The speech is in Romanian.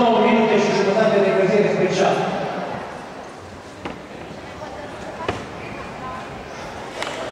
9 minute și jumătate de cădere specială.